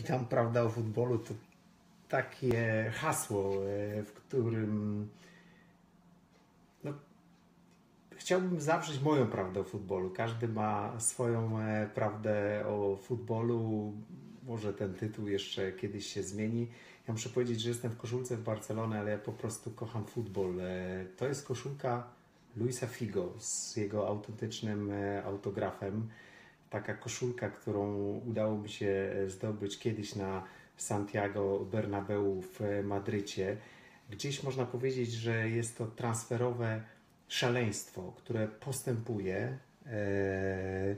Witam, prawda, o futbolu to takie hasło, e, w którym no, chciałbym zawrzeć moją prawdę o futbolu. Każdy ma swoją e, prawdę o futbolu. Może ten tytuł jeszcze kiedyś się zmieni. Ja muszę powiedzieć, że jestem w koszulce w Barcelonie, ale ja po prostu kocham futbol. E, to jest koszulka Luisa Figo z jego autentycznym autografem taka koszulka, którą udało mi się zdobyć kiedyś na Santiago Bernabeu w Madrycie. Gdzieś można powiedzieć, że jest to transferowe szaleństwo, które postępuje. E,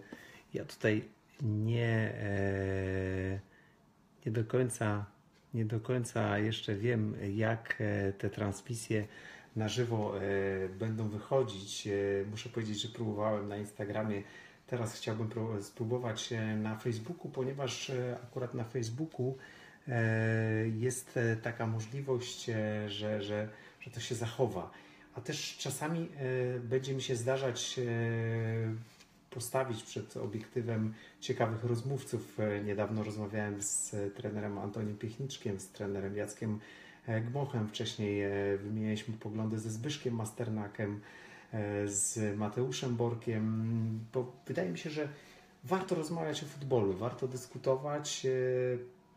ja tutaj nie, e, nie do końca nie do końca jeszcze wiem, jak e, te transmisje na żywo będą wychodzić. Muszę powiedzieć, że próbowałem na Instagramie teraz chciałbym spróbować e, na Facebooku, ponieważ e, akurat na Facebooku e, jest taka możliwość, że, że, że to się zachowa. A też czasami będzie mi się zdarzać postawić przed obiektywem ciekawych rozmówców. Niedawno rozmawiałem z trenerem Antonim Piechniczkiem, z trenerem Jackiem Gmochem. Wcześniej wymienialiśmy poglądy ze Zbyszkiem Masternakiem. E, z Mateuszem Borkiem, bo wydaje mi się, że warto rozmawiać o futbolu, warto dyskutować. E,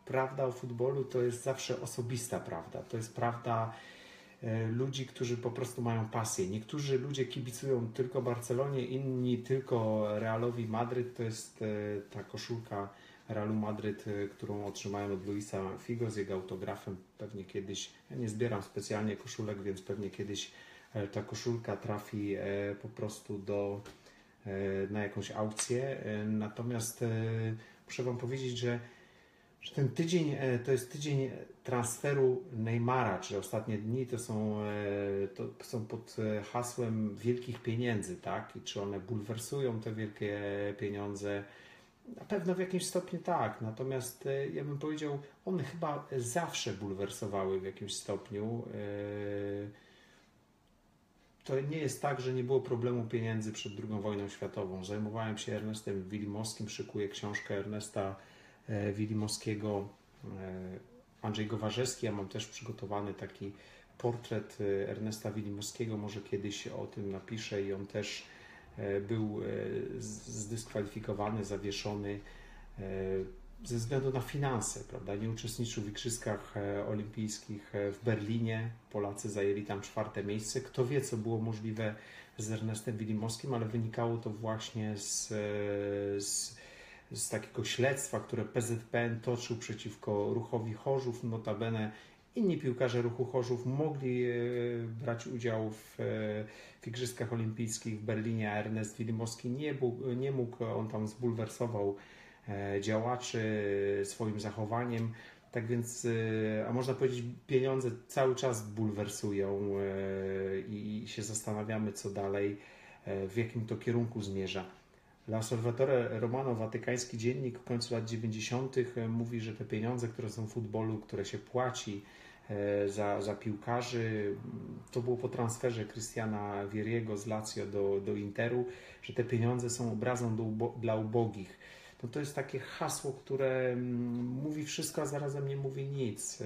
prawda o futbolu to jest zawsze osobista prawda. To jest prawda e, ludzi, którzy po prostu mają pasję. Niektórzy ludzie kibicują tylko Barcelonie, inni tylko Realowi Madryt. To jest ta koszulka Realu Madryt, którą otrzymałem od Luisa Figo z jego autografem. Pewnie kiedyś, ja nie zbieram specjalnie koszulek, więc pewnie kiedyś ta koszulka trafi e, po prostu do, e, na jakąś aukcję. Natomiast muszę Wam powiedzieć, że, że ten tydzień to jest tydzień transferu Neymara, czyli ostatnie dni to są, to są pod hasłem wielkich pieniędzy, tak? I czy one bulwersują te wielkie pieniądze? Na pewno w jakimś stopniu tak, natomiast ja bym powiedział, one chyba zawsze bulwersowały w jakimś stopniu to nie jest tak, że nie było problemu pieniędzy przed II wojną światową. Zajmowałem się Ernestem Wilimowskim, szykuję książkę Ernesta e, Wilimowskiego, e, Andrzej Gowarzewski. Ja mam też przygotowany taki portret e, Ernesta Wilimowskiego, może kiedyś o tym napiszę i on też był zdyskwalifikowany, zawieszony ze względu na finanse, prawda? Nie uczestniczył w Igrzyskach e, Olimpijskich e, w Berlinie. Polacy zajęli tam czwarte miejsce. Kto wie, co było możliwe z Ernestem Wilimowskim, ale wynikało to właśnie z, e, z, z takiego śledztwa, które PZPN toczył przeciwko ruchowi Chorzów. Notabene inni piłkarze ruchu Chorzów mogli brać udział w, w Igrzyskach Olimpijskich w Berlinie, a Ernest Wilimowski nie, nie mógł, on tam zbulwersował działaczy swoim zachowaniem. Tak więc, e, a można powiedzieć, pieniądze cały czas bulwersują e, i się zastanawiamy, co dalej, w jakim to kierunku zmierza. La Osservatore Romano, watykański dziennik w końcu lat 90. mówi, że te pieniądze, które są w futbolu, które się płaci za, za piłkarzy, to było po transferze Cristiana Vieriego z Lazio do, do Interu, że te pieniądze są obrazą do, dla ubogich no to jest takie hasło, które mm, mówi wszystko, a zarazem nie mówi nic. E,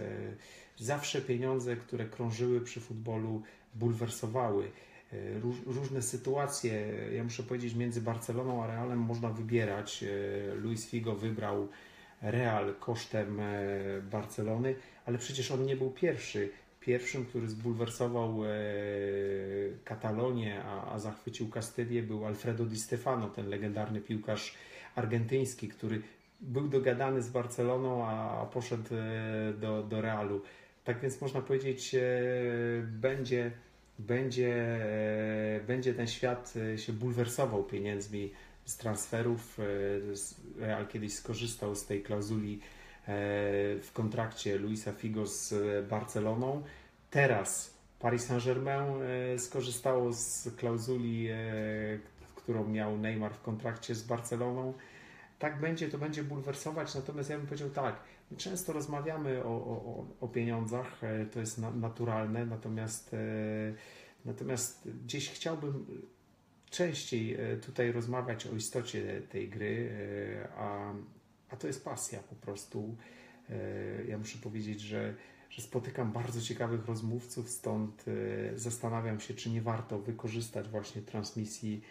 zawsze pieniądze, które krążyły przy futbolu, bulwersowały. E, różne sytuacje, ja muszę powiedzieć, między Barceloną a Realem można wybierać. E, Luis Figo wybrał Real kosztem Barcelony, ale przecież on nie był pierwszy. Pierwszym, który zbulwersował Katalonię, a, a zachwycił Kastylię, był Alfredo Di Stefano, ten legendarny piłkarz argentyński, który był dogadany z Barceloną, a poszedł e, do, do Realu. Tak więc można powiedzieć, e, będzie, będzie, e, będzie ten świat się bulwersował pieniędzmi z transferów. Real kiedyś skorzystał z tej klauzuli w kontrakcie Luisa Figo z Barceloną. Teraz Paris Saint-Germain skorzystało z klauzuli, którą miał Neymar w kontrakcie z Barceloną. Tak będzie, to będzie bulwersować, natomiast ja bym powiedział tak, my często rozmawiamy o, o, o pieniądzach, e, to jest naturalne, natomiast, e, natomiast gdzieś chciałbym częściej e, tutaj rozmawiać o istocie tej gry, a, a to jest pasja po prostu. Ja muszę powiedzieć, że, że spotykam bardzo ciekawych rozmówców, stąd zastanawiam się, czy nie warto wykorzystać właśnie transmisji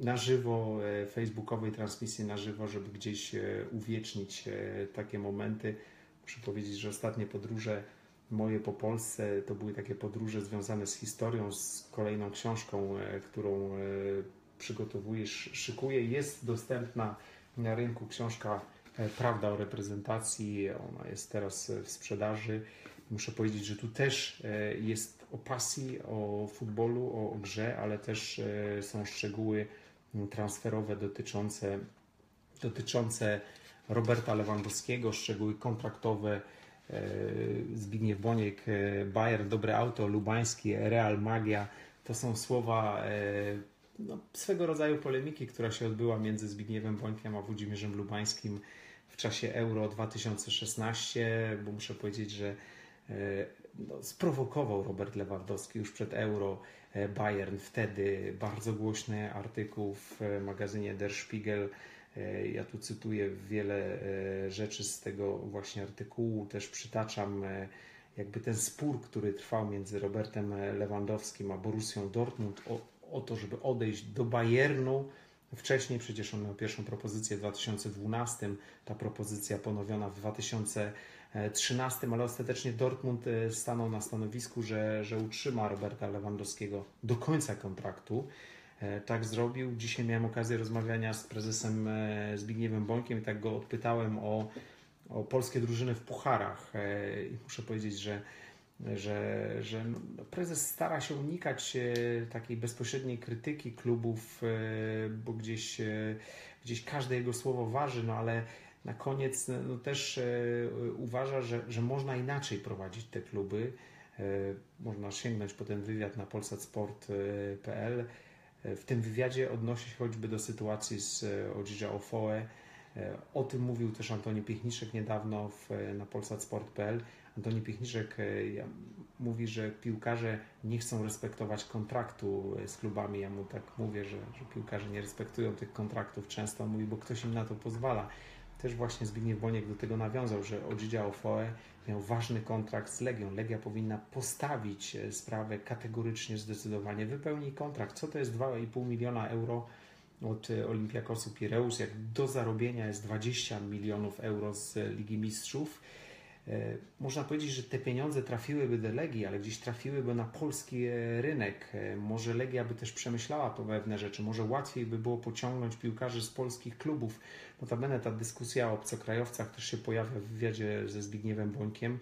na żywo, facebookowej transmisji na żywo, żeby gdzieś uwiecznić takie momenty. Muszę powiedzieć, że ostatnie podróże moje po Polsce to były takie podróże związane z historią, z kolejną książką, e, którą e, przygotowujesz, szykuję. Jest dostępna na rynku książka e, Prawda o reprezentacji. Ona jest teraz w sprzedaży. Muszę powiedzieć, że tu też jest o pasji, o futbolu, o, grze, ale też są szczegóły transferowe dotyczące, dotyczące Roberta Lewandowskiego, szczegóły kontraktowe E, Zbigniew Boniek, e, Bayer, Dobre Auto, Lubański, Real Magia. To są słowa e, no, swego rodzaju polemiki, która się odbyła między Zbigniewem Bońkiem a Włodzimierzem Lubańskim w czasie Euro 2016, bo muszę powiedzieć, że no, sprowokował Robert Lewandowski już przed Euro. Bayern wtedy bardzo głośny artykuł w magazynie Der Spiegel. E, ja tu cytuję wiele e, rzeczy z tego właśnie artykułu, też przytaczam e, jakby ten spór, który trwał między Robertem Lewandowskim a Borussią Dortmund o, o to, żeby odejść do Bayernu. Wcześniej przecież on miał pierwszą propozycję w 2012, ta propozycja ponowiona w 2013, ale ostatecznie Dortmund stanął na stanowisku, że, że utrzyma Roberta Lewandowskiego do końca kontraktu. E, tak zrobił. Dzisiaj miałem okazję rozmawiania z prezesem e, Zbigniewem Bońkiem i tak go odpytałem o, o polskie drużyny w pucharach. E, I muszę powiedzieć, że, że, że no, prezes stara się unikać takiej bezpośredniej krytyki klubów, bo gdzieś, gdzieś każde jego słowo waży, no ale na koniec no, też uważa, że, że można inaczej prowadzić te kluby. Można sięgnąć po ten wywiad na polsatsport.pl w tym wywiadzie odnosi się choćby do sytuacji z e, Odzija Ofoe. E, o tym mówił też Antoni Piechniczek niedawno w, e, na polsatsport.pl. Antoni Piechniczek mówi, że piłkarze nie chcą respektować kontraktu z klubami. Ja mu tak mówię, że, że piłkarze nie respektują tych kontraktów często. On mówi, bo ktoś im na to pozwala. Też właśnie Zbigniew Boniek do tego nawiązał, że Odzidzia Ofoe miał ważny kontrakt z Legią. Legia powinna postawić e, sprawę kategorycznie, zdecydowanie, wypełnić kontrakt. Co to jest 2,5 miliona euro od e, Olympiakosu Pireus, jak do zarobienia jest 20 milionów euro z Ligi Mistrzów E, można powiedzieć, że te pieniądze trafiłyby do Legii, ale gdzieś trafiłyby na polski e, rynek. E, może Legia by też przemyślała pewne rzeczy, może łatwiej by było pociągnąć piłkarzy z polskich klubów. Notabene ta dyskusja o obcokrajowcach też się pojawia w wywiadzie ze Zbigniewem Bońkiem.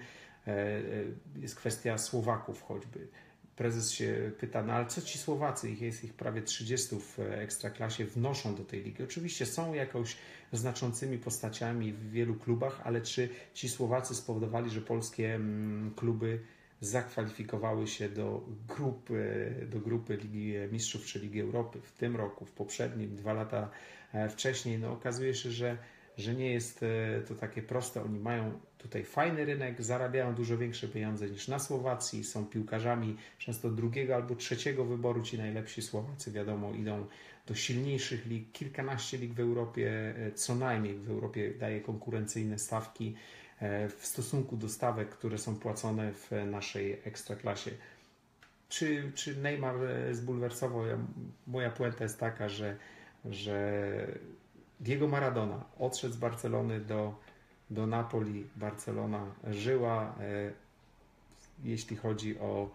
Jest kwestia Słowaków choćby prezes się pyta, no ale co ci Słowacy, ich jest ich prawie 30 w ekstraklasie, wnoszą do tej ligi? Oczywiście są jakąś znaczącymi postaciami w wielu klubach, ale czy ci Słowacy spowodowali, że polskie mm, kluby zakwalifikowały się do grupy, do grupy Ligi Mistrzów czy Ligi Europy w tym roku, w poprzednim, dwa lata e, wcześniej? No okazuje się, że że nie jest e, to takie proste. Oni mają tutaj fajny rynek, zarabiają dużo większe pieniądze niż na Słowacji, są piłkarzami często drugiego albo trzeciego wyboru. Ci najlepsi Słowacy, wiadomo, idą do silniejszych lig. Kilkanaście lig w Europie, e, co najmniej w Europie daje konkurencyjne stawki e, w stosunku do stawek, które są płacone w naszej ekstraklasie. Czy, czy Neymar zbulwersował? Moja puenta jest taka, że, że Diego Maradona odszedł z Barcelony do, do Napoli. Barcelona żyła. E, jeśli chodzi o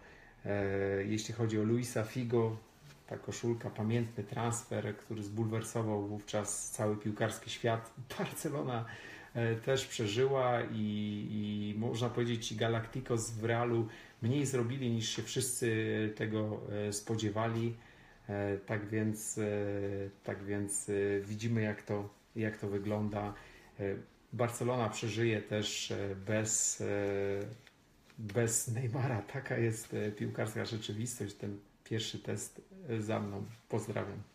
e, jeśli chodzi o Luisa Figo, ta koszulka, pamiętny transfer, który zbulwersował wówczas cały piłkarski świat. Barcelona e, też przeżyła i, i można powiedzieć ci Galacticos w Realu mniej zrobili niż się wszyscy tego spodziewali. Tak więc, tak więc widzimy, jak to, jak to wygląda. Barcelona przeżyje też bez, bez Neymara. Taka jest piłkarska rzeczywistość. Ten pierwszy test za mną. Pozdrawiam.